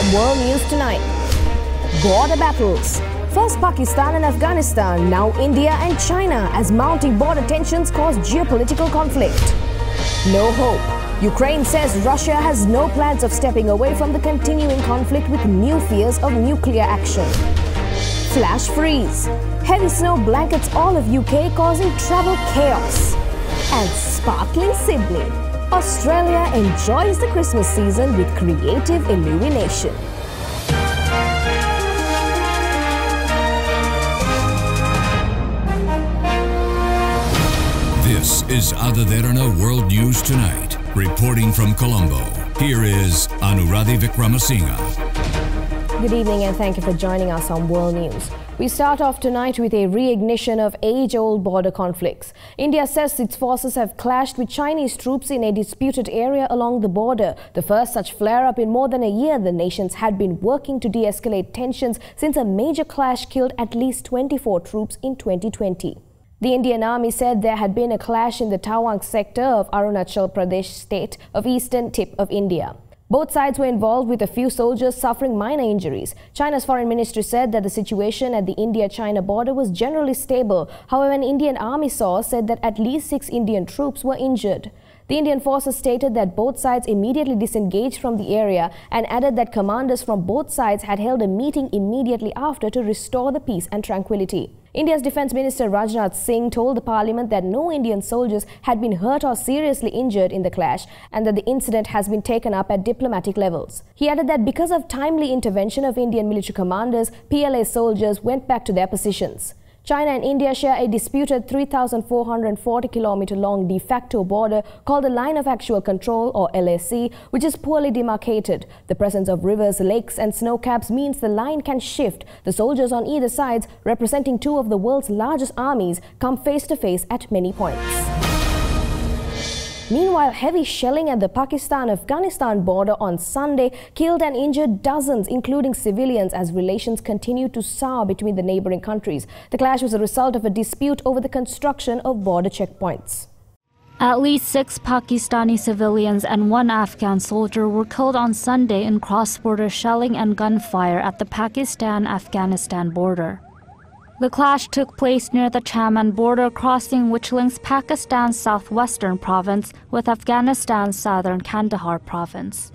On World News Tonight, border battles. First Pakistan and Afghanistan, now India and China as mounting border tensions cause geopolitical conflict. No hope. Ukraine says Russia has no plans of stepping away from the continuing conflict with new fears of nuclear action. Flash freeze. Heavy snow blankets all of UK causing travel chaos. And sparkling Sydney. Australia enjoys the Christmas season with creative illumination. This is Ada Derana World News Tonight. Reporting from Colombo, here is Anuradhi Vikramasinghe. Good evening and thank you for joining us on World News. We start off tonight with a reignition of age-old border conflicts. India says its forces have clashed with Chinese troops in a disputed area along the border. The first such flare-up in more than a year, the nations had been working to de-escalate tensions since a major clash killed at least 24 troops in 2020. The Indian Army said there had been a clash in the Tawang sector of Arunachal Pradesh state of eastern tip of India. Both sides were involved with a few soldiers suffering minor injuries. China's foreign ministry said that the situation at the India-China border was generally stable. However, an Indian army source said that at least six Indian troops were injured. The Indian forces stated that both sides immediately disengaged from the area and added that commanders from both sides had held a meeting immediately after to restore the peace and tranquility. India's Defence Minister Rajnath Singh told the parliament that no Indian soldiers had been hurt or seriously injured in the clash and that the incident has been taken up at diplomatic levels. He added that because of timely intervention of Indian military commanders, PLA soldiers went back to their positions. China and India share a disputed 3,440 kilometer long de facto border called the Line of Actual Control or LAC, which is poorly demarcated. The presence of rivers, lakes and snow caps means the line can shift. The soldiers on either sides, representing two of the world's largest armies, come face to face at many points. Meanwhile, heavy shelling at the Pakistan-Afghanistan border on Sunday killed and injured dozens, including civilians, as relations continue to sour between the neighboring countries. The clash was a result of a dispute over the construction of border checkpoints. At least six Pakistani civilians and one Afghan soldier were killed on Sunday in cross-border shelling and gunfire at the Pakistan-Afghanistan border. The clash took place near the Chaman border crossing which links Pakistan's southwestern province with Afghanistan's southern Kandahar province.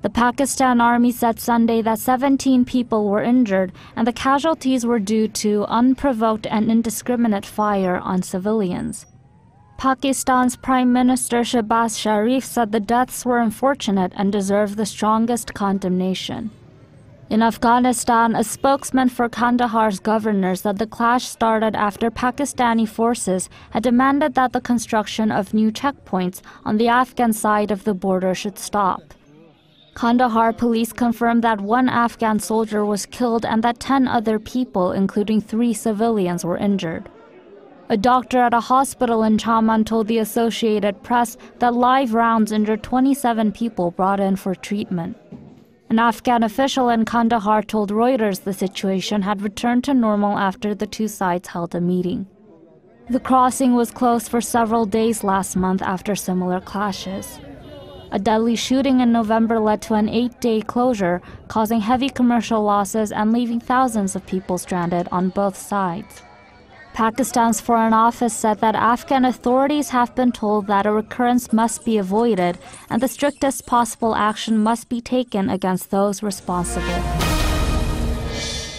The Pakistan Army said Sunday that 17 people were injured and the casualties were due to unprovoked and indiscriminate fire on civilians. Pakistan's Prime Minister Shehbaz Sharif said the deaths were unfortunate and deserve the strongest condemnation. In Afghanistan, a spokesman for Kandahar's governor said the clash started after Pakistani forces had demanded that the construction of new checkpoints on the Afghan side of the border should stop. Kandahar police confirmed that one Afghan soldier was killed and that 10 other people, including three civilians, were injured. A doctor at a hospital in Chaman told the Associated Press that live rounds injured 27 people brought in for treatment. An Afghan official in Kandahar told Reuters the situation had returned to normal after the two sides held a meeting. The crossing was closed for several days last month after similar clashes. A deadly shooting in November led to an eight day closure, causing heavy commercial losses and leaving thousands of people stranded on both sides. Pakistan's Foreign Office said that Afghan authorities have been told that a recurrence must be avoided and the strictest possible action must be taken against those responsible.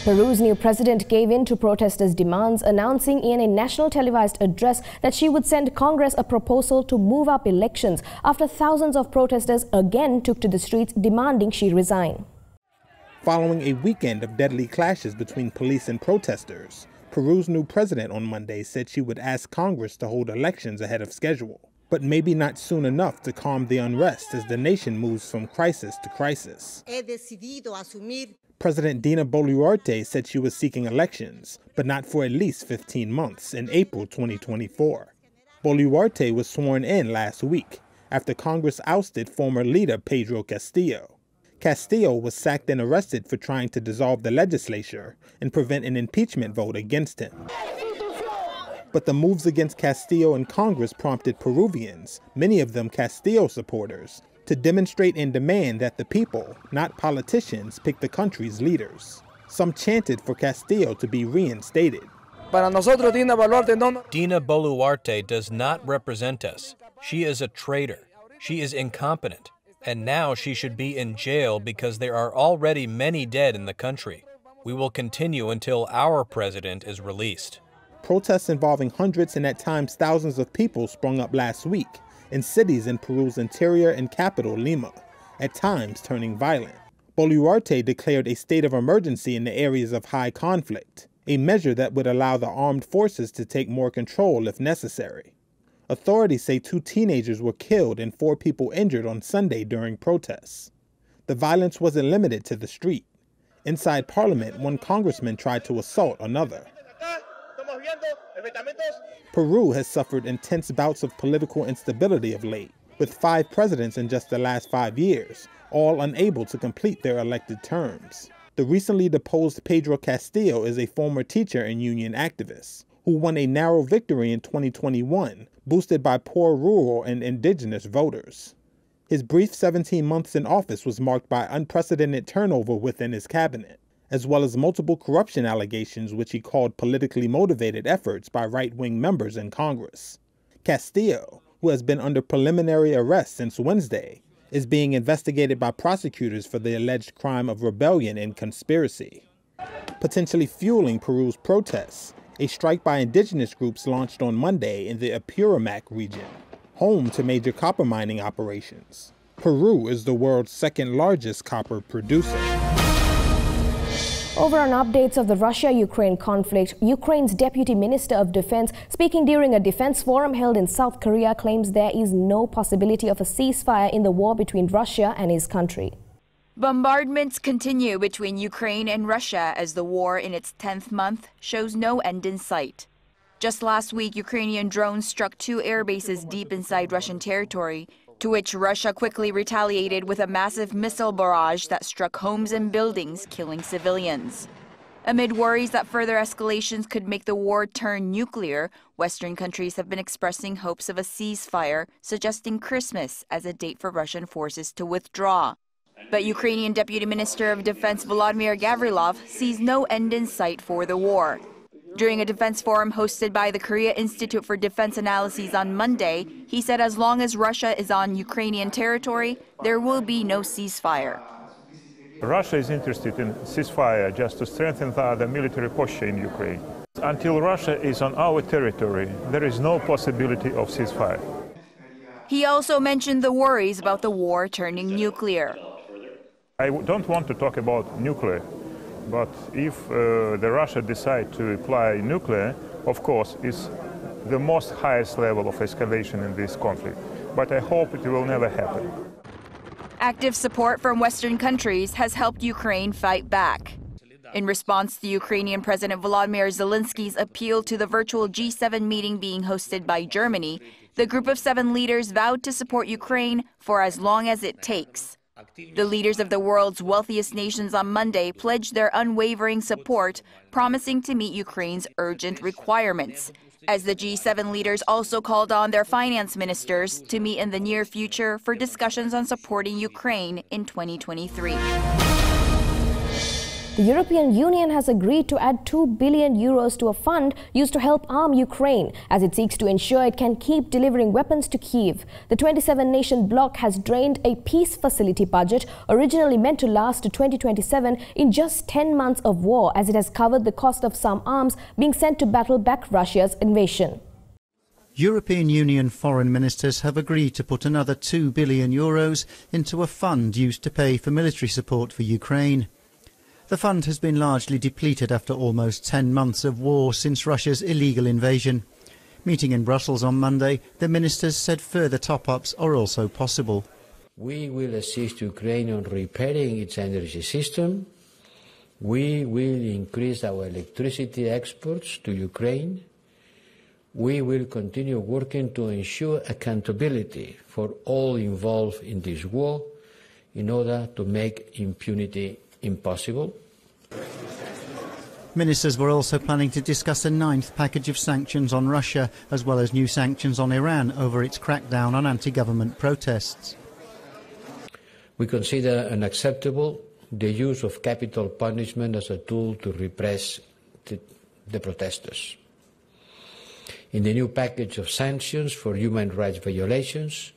Peru's new president gave in to protesters' demands, announcing in a national televised address that she would send Congress a proposal to move up elections after thousands of protesters again took to the streets demanding she resign. Following a weekend of deadly clashes between police and protesters, Peru's new president on Monday said she would ask Congress to hold elections ahead of schedule, but maybe not soon enough to calm the unrest as the nation moves from crisis to crisis. President Dina Boluarte said she was seeking elections, but not for at least 15 months in April 2024. Boluarte was sworn in last week after Congress ousted former leader Pedro Castillo. Castillo was sacked and arrested for trying to dissolve the legislature and prevent an impeachment vote against him. But the moves against Castillo in Congress prompted Peruvians, many of them Castillo supporters, to demonstrate and demand that the people, not politicians, pick the country's leaders. Some chanted for Castillo to be reinstated. Para nosotros, Dina Boluarte no. Dina Boluarte does not represent us. She is a traitor. She is incompetent. And now she should be in jail because there are already many dead in the country. We will continue until our president is released. Protests involving hundreds and at times thousands of people sprung up last week in cities in Peru's interior and capital, Lima, at times turning violent. Boluarte declared a state of emergency in the areas of high conflict a measure that would allow the armed forces to take more control if necessary. Authorities say two teenagers were killed and four people injured on Sunday during protests. The violence wasn't limited to the street. Inside Parliament, one congressman tried to assault another. Peru has suffered intense bouts of political instability of late, with five presidents in just the last five years, all unable to complete their elected terms. The recently deposed Pedro Castillo is a former teacher and union activist who won a narrow victory in 2021, boosted by poor rural and indigenous voters. His brief 17 months in office was marked by unprecedented turnover within his cabinet, as well as multiple corruption allegations which he called politically motivated efforts by right wing members in Congress. Castillo, who has been under preliminary arrest since Wednesday, is being investigated by prosecutors for the alleged crime of rebellion and conspiracy. Potentially fueling Peru's protests, a strike by indigenous groups launched on Monday in the Apurimac region, home to major copper mining operations. Peru is the world's second largest copper producer. Over on updates of the Russia-Ukraine conflict, Ukraine's Deputy Minister of Defense, speaking during a defense forum held in South Korea, claims there is no possibility of a ceasefire in the war between Russia and his country. Bombardments continue between Ukraine and Russia as the war in its 10th month shows no end in sight. Just last week, Ukrainian drones struck two air bases deep inside Russian territory, to which Russia quickly retaliated with a massive missile barrage that struck homes and buildings, killing civilians. Amid worries that further escalations could make the war turn nuclear, Western countries have been expressing hopes of a ceasefire, suggesting Christmas as a date for Russian forces to withdraw. But Ukrainian Deputy Minister of Defense Volodymyr Gavrilov sees no end in sight for the war. During a defense forum hosted by the Korea Institute for Defense Analyses on Monday, he said as long as Russia is on Ukrainian territory, there will be no ceasefire. Russia is interested in ceasefire just to strengthen the military posture in Ukraine. Until Russia is on our territory, there is no possibility of ceasefire. He also mentioned the worries about the war turning nuclear. I don't want to talk about nuclear but if uh, the Russia decide to apply nuclear, of course, it's the most highest level of escalation in this conflict. But I hope it will never happen. Active support from Western countries has helped Ukraine fight back. In response to Ukrainian President Volodymyr Zelensky's appeal to the virtual G7 meeting being hosted by Germany, the group of seven leaders vowed to support Ukraine for as long as it takes. The leaders of the world's wealthiest nations on Monday pledged their unwavering support, promising to meet Ukraine's urgent requirements. As the G7 leaders also called on their finance ministers to meet in the near future for discussions on supporting Ukraine in 2023. The European Union has agreed to add 2 billion euros to a fund used to help arm Ukraine as it seeks to ensure it can keep delivering weapons to Kiev. The 27 nation bloc has drained a peace facility budget originally meant to last to 2027 in just 10 months of war as it has covered the cost of some arms being sent to battle back Russia's invasion. European Union foreign ministers have agreed to put another 2 billion euros into a fund used to pay for military support for Ukraine. The fund has been largely depleted after almost 10 months of war since Russia's illegal invasion. Meeting in Brussels on Monday, the ministers said further top-ups are also possible. We will assist Ukraine on repairing its energy system. We will increase our electricity exports to Ukraine. We will continue working to ensure accountability for all involved in this war in order to make impunity impossible. Ministers were also planning to discuss a ninth package of sanctions on Russia, as well as new sanctions on Iran over its crackdown on anti government protests. We consider unacceptable the use of capital punishment as a tool to repress the, the protesters. In the new package of sanctions for human rights violations,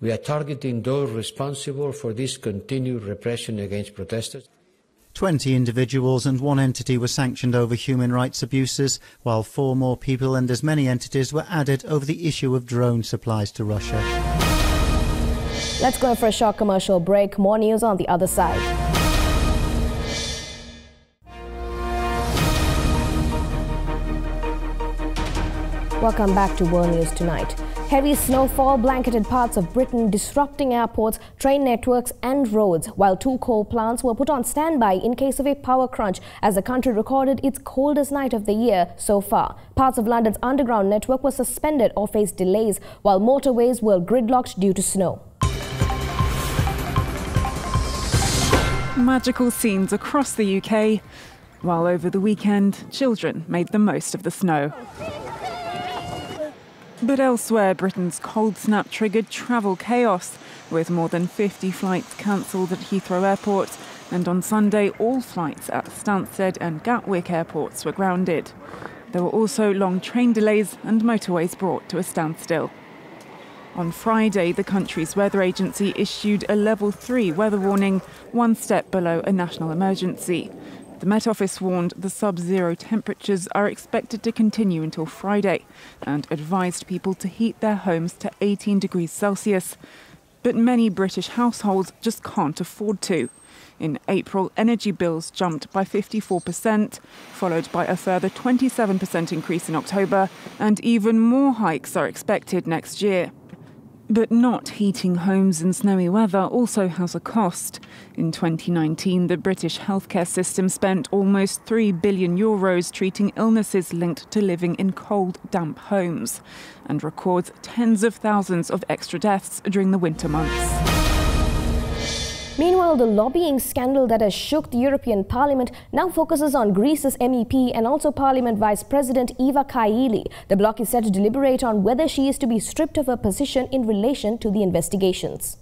we are targeting those responsible for this continued repression against protesters. 20 individuals and one entity were sanctioned over human rights abuses, while four more people and as many entities were added over the issue of drone supplies to Russia. Let's go for a short commercial break. More news on the other side. Welcome back to World News Tonight. Heavy snowfall blanketed parts of Britain, disrupting airports, train networks, and roads, while two coal plants were put on standby in case of a power crunch as the country recorded its coldest night of the year so far. Parts of London's underground network were suspended or faced delays, while motorways were gridlocked due to snow. Magical scenes across the UK, while over the weekend, children made the most of the snow. But elsewhere, Britain's cold snap triggered travel chaos, with more than 50 flights cancelled at Heathrow Airport, and on Sunday, all flights at Stansted and Gatwick airports were grounded. There were also long train delays and motorways brought to a standstill. On Friday, the country's weather agency issued a level 3 weather warning, one step below a national emergency. The Met Office warned the sub zero temperatures are expected to continue until Friday and advised people to heat their homes to 18 degrees Celsius. But many British households just can't afford to. In April, energy bills jumped by 54%, followed by a further 27% increase in October, and even more hikes are expected next year. But not heating homes in snowy weather also has a cost. In 2019, the British healthcare system spent almost 3 billion euros treating illnesses linked to living in cold, damp homes, and records tens of thousands of extra deaths during the winter months. Meanwhile, the lobbying scandal that has shook the European Parliament now focuses on Greece's MEP and also Parliament Vice President Eva Kaili. The bloc is set to deliberate on whether she is to be stripped of her position in relation to the investigations.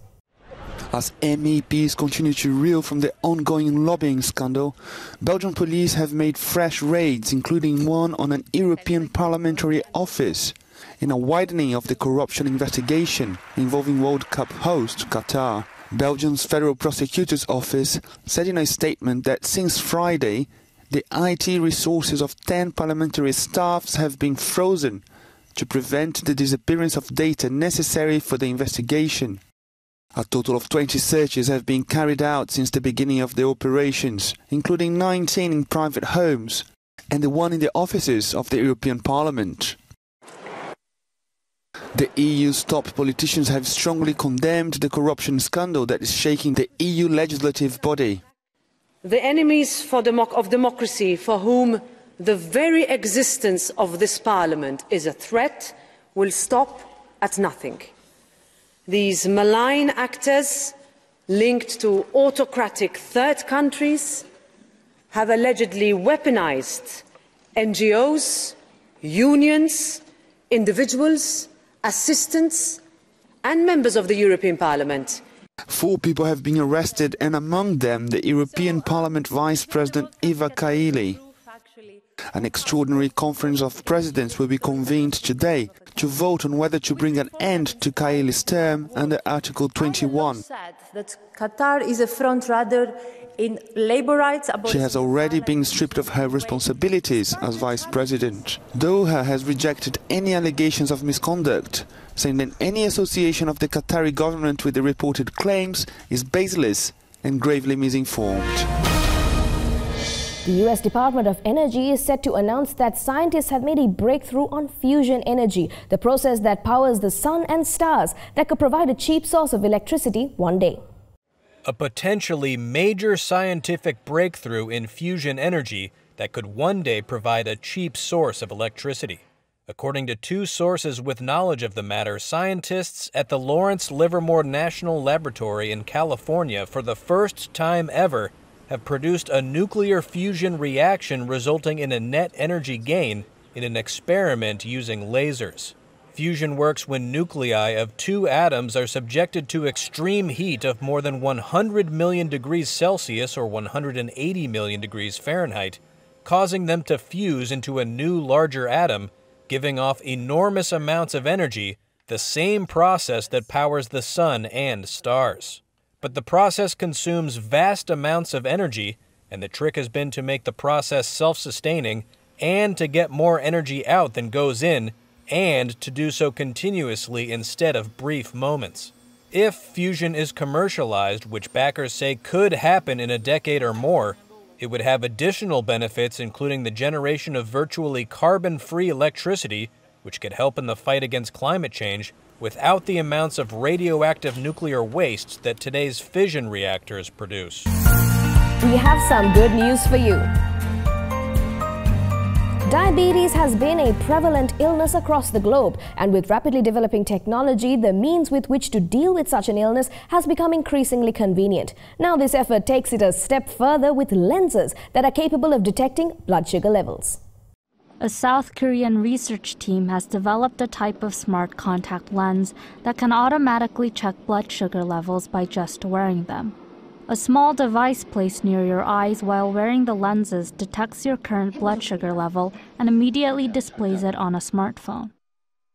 As MEPs continue to reel from the ongoing lobbying scandal, Belgian police have made fresh raids, including one on an European parliamentary office in a widening of the corruption investigation involving World Cup host Qatar. Belgium's Federal Prosecutor's Office said in a statement that since Friday, the IT resources of 10 parliamentary staffs have been frozen to prevent the disappearance of data necessary for the investigation. A total of 20 searches have been carried out since the beginning of the operations, including 19 in private homes and the one in the offices of the European Parliament. The EU's top politicians have strongly condemned the corruption scandal that is shaking the EU legislative body. The enemies democ of democracy, for whom the very existence of this Parliament is a threat, will stop at nothing. These malign actors linked to autocratic third countries have allegedly weaponized NGOs, unions, individuals assistants and members of the European Parliament. Four people have been arrested, and among them the European Parliament Vice President Eva Kaili. An extraordinary conference of presidents will be convened today to vote on whether to bring an end to Kaili's term under Article 21. That Qatar is a front runner in labor rights. She has already been stripped of her responsibilities as vice president. Doha has rejected any allegations of misconduct, saying that any association of the Qatari government with the reported claims is baseless and gravely misinformed. The U.S. Department of Energy is set to announce that scientists have made a breakthrough on fusion energy, the process that powers the sun and stars that could provide a cheap source of electricity one day a potentially major scientific breakthrough in fusion energy that could one day provide a cheap source of electricity. According to two sources with knowledge of the matter, scientists at the Lawrence Livermore National Laboratory in California, for the first time ever, have produced a nuclear fusion reaction resulting in a net energy gain in an experiment using lasers. Fusion works when nuclei of two atoms are subjected to extreme heat of more than 100 million degrees Celsius or 180 million degrees Fahrenheit, causing them to fuse into a new larger atom, giving off enormous amounts of energy, the same process that powers the sun and stars. But the process consumes vast amounts of energy, and the trick has been to make the process self sustaining and to get more energy out than goes in and to do so continuously instead of brief moments. If fusion is commercialized, which backers say could happen in a decade or more, it would have additional benefits, including the generation of virtually carbon free electricity, which could help in the fight against climate change, without the amounts of radioactive nuclear waste that today's fission reactors produce. We have some good news for you. Diabetes has been a prevalent illness across the globe, and with rapidly developing technology, the means with which to deal with such an illness has become increasingly convenient. Now, this effort takes it a step further with lenses that are capable of detecting blood sugar levels. A South Korean research team has developed a type of smart contact lens that can automatically check blood sugar levels by just wearing them. A small device placed near your eyes while wearing the lenses detects your current blood sugar level and immediately displays it on a smartphone.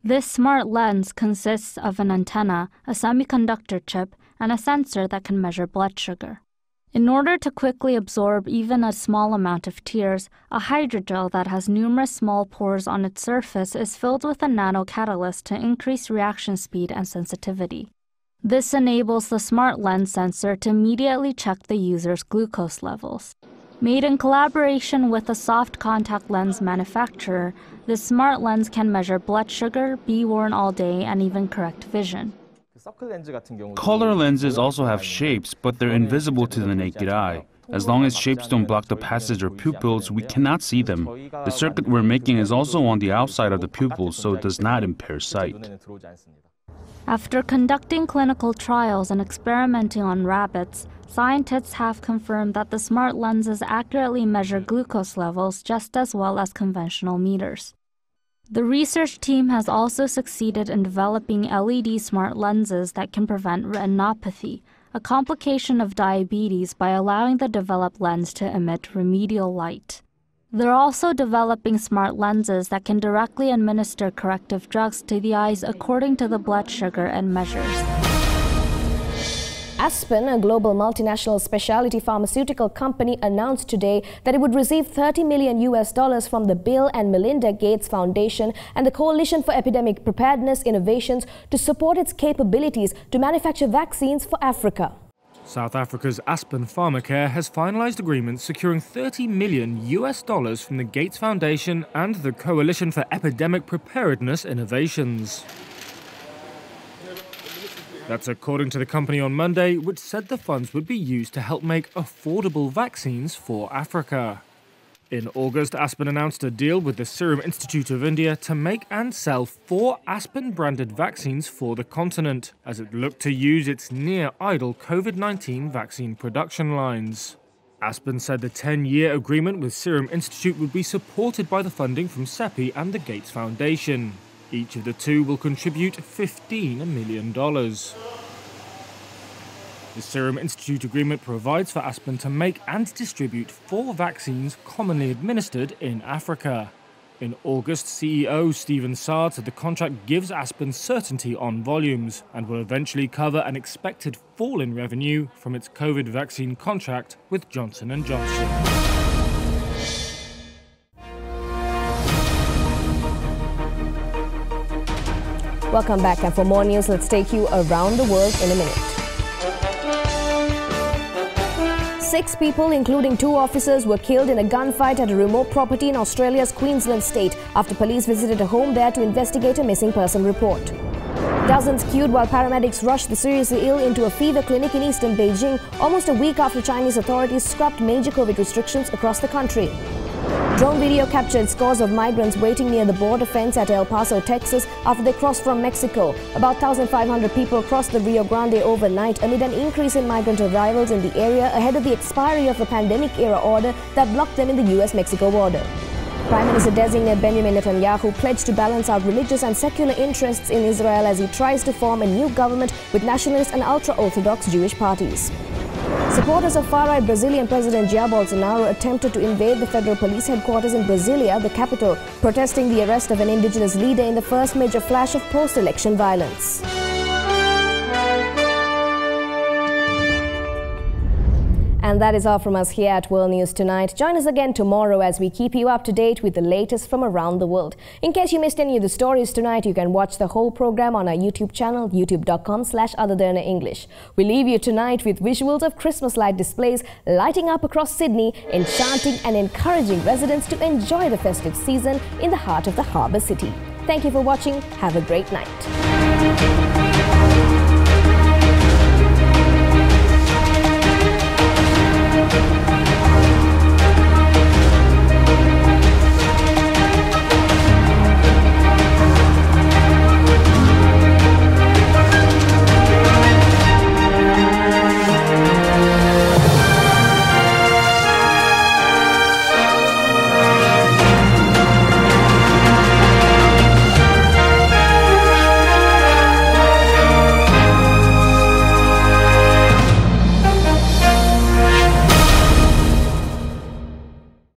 This smart lens consists of an antenna, a semiconductor chip, and a sensor that can measure blood sugar. In order to quickly absorb even a small amount of tears, a hydrogel that has numerous small pores on its surface is filled with a nano catalyst to increase reaction speed and sensitivity. This enables the smart lens sensor to immediately check the user's glucose levels. Made in collaboration with a soft contact lens manufacturer, this smart lens can measure blood sugar, be worn all day, and even correct vision. Color lenses also have shapes, but they're invisible to the naked eye. As long as shapes don't block the passage of pupils, we cannot see them. The circuit we're making is also on the outside of the pupils, so it does not impair sight. After conducting clinical trials and experimenting on rabbits, scientists have confirmed that the smart lenses accurately measure glucose levels just as well as conventional meters. The research team has also succeeded in developing LED smart lenses that can prevent retinopathy, a complication of diabetes by allowing the developed lens to emit remedial light. They're also developing smart lenses that can directly administer corrective drugs to the eyes according to the blood sugar and measures. Aspen, a global multinational specialty pharmaceutical company, announced today that it would receive 30 million US dollars from the Bill and Melinda Gates Foundation and the Coalition for Epidemic Preparedness Innovations to support its capabilities to manufacture vaccines for Africa. South Africa's Aspen Pharmacare has finalized agreements securing 30 million US dollars from the Gates Foundation and the Coalition for Epidemic Preparedness Innovations. That's according to the company on Monday, which said the funds would be used to help make affordable vaccines for Africa. In August, Aspen announced a deal with the Serum Institute of India to make and sell four Aspen branded vaccines for the continent, as it looked to use its near idle COVID 19 vaccine production lines. Aspen said the 10 year agreement with Serum Institute would be supported by the funding from CEPI and the Gates Foundation. Each of the two will contribute $15 million. The Serum Institute agreement provides for Aspen to make and distribute four vaccines commonly administered in Africa. In August, CEO Stephen Saad said the contract gives Aspen certainty on volumes and will eventually cover an expected fall in revenue from its COVID vaccine contract with Johnson & Johnson. Welcome back, and for more news, let's take you around the world in a minute. Six people, including two officers, were killed in a gunfight at a remote property in Australia's Queensland state after police visited a home there to investigate a missing person report. Dozens queued while paramedics rushed the seriously ill into a fever clinic in eastern Beijing almost a week after Chinese authorities scrapped major COVID restrictions across the country. Drone video captured scores of migrants waiting near the border fence at El Paso, Texas after they crossed from Mexico. About 1,500 people crossed the Rio Grande overnight amid an increase in migrant arrivals in the area ahead of the expiry of a pandemic-era order that blocked them in the US-Mexico border. Prime Minister designate Benjamin Netanyahu pledged to balance out religious and secular interests in Israel as he tries to form a new government with nationalist and ultra-Orthodox Jewish parties. Supporters of far-right Brazilian President Jair Bolsonaro attempted to invade the federal police headquarters in Brasilia, the capital, protesting the arrest of an indigenous leader in the first major flash of post-election violence. And that is all from us here at World News Tonight. Join us again tomorrow as we keep you up to date with the latest from around the world. In case you missed any of the stories tonight, you can watch the whole program on our YouTube channel, youtube.com slash English. We leave you tonight with visuals of Christmas light displays lighting up across Sydney, enchanting and encouraging residents to enjoy the festive season in the heart of the harbour city. Thank you for watching. Have a great night.